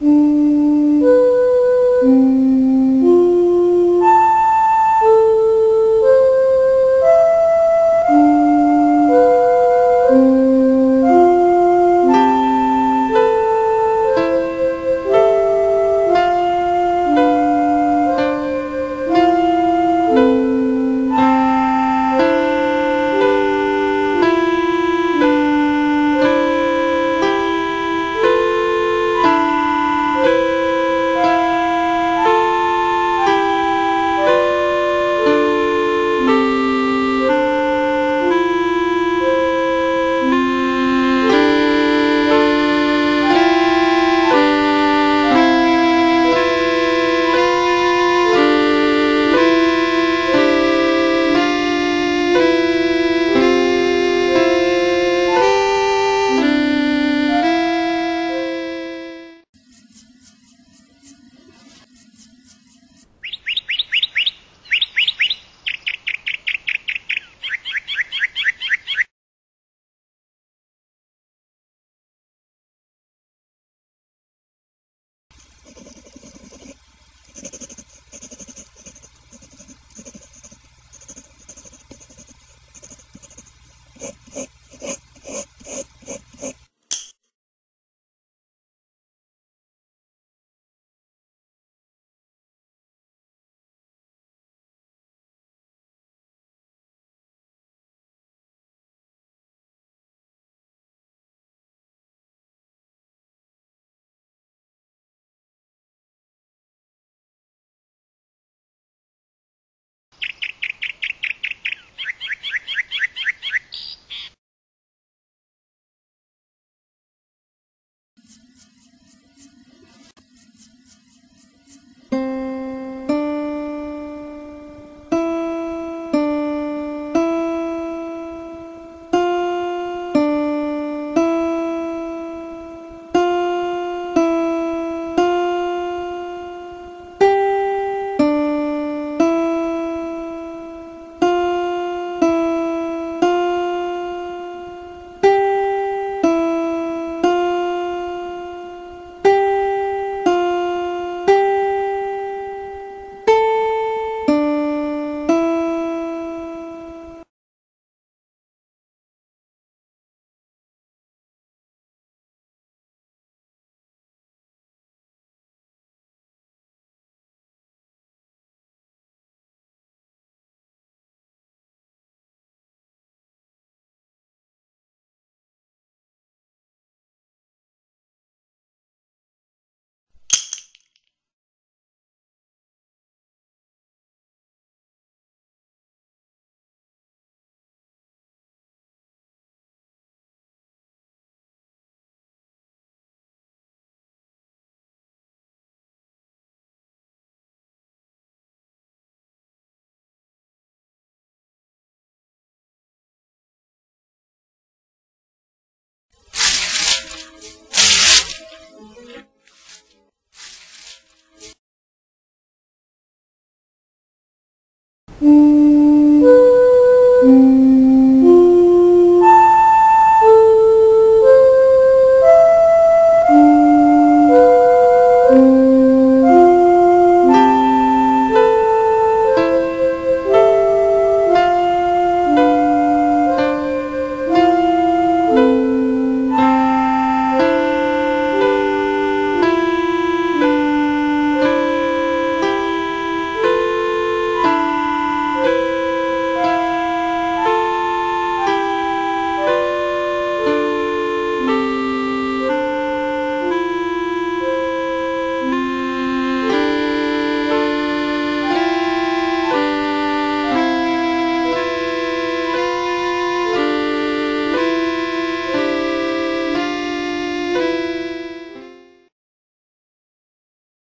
Mm. 嗯。